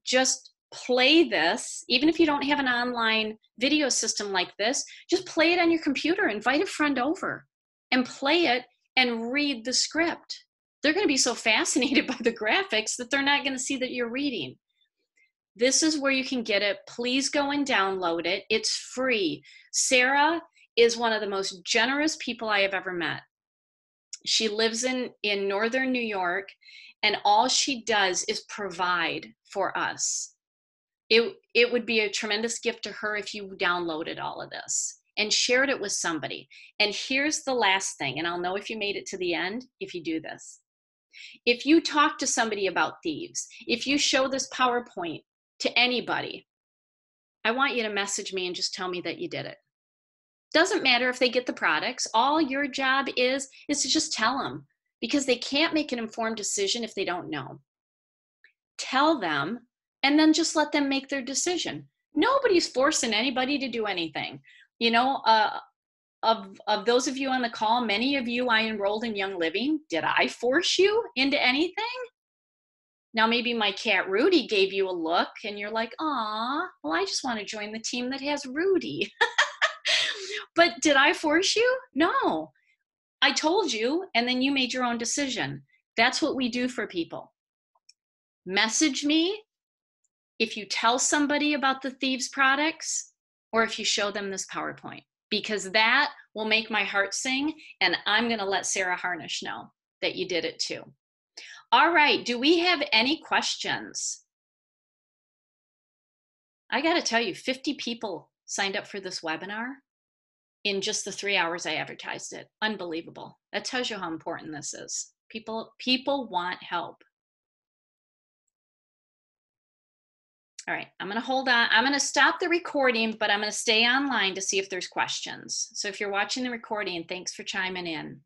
Just play this, even if you don't have an online video system like this, just play it on your computer, invite a friend over and play it and read the script. They're going to be so fascinated by the graphics that they're not going to see that you're reading. This is where you can get it. Please go and download it. It's free. Sarah is one of the most generous people I have ever met. She lives in, in northern New York, and all she does is provide for us it it would be a tremendous gift to her if you downloaded all of this and shared it with somebody. And here's the last thing, and I'll know if you made it to the end if you do this. If you talk to somebody about thieves, if you show this PowerPoint to anybody, I want you to message me and just tell me that you did it. Doesn't matter if they get the products. All your job is is to just tell them because they can't make an informed decision if they don't know. Tell them and then just let them make their decision. Nobody's forcing anybody to do anything. You know, uh, of of those of you on the call, many of you I enrolled in Young Living. Did I force you into anything? Now maybe my cat Rudy gave you a look and you're like, "Ah, well I just want to join the team that has Rudy." but did I force you? No. I told you and then you made your own decision. That's what we do for people. Message me if you tell somebody about the thieves products or if you show them this PowerPoint, because that will make my heart sing. And I'm going to let Sarah Harnisch know that you did it too. All right, do we have any questions? I got to tell you, 50 people signed up for this webinar. in just the three hours I advertised it. Unbelievable. That tells you how important this is. People people want help. All right, I'm going to hold on. I'm going to stop the recording, but I'm going to stay online to see if there's questions. So if you're watching the recording, thanks for chiming in.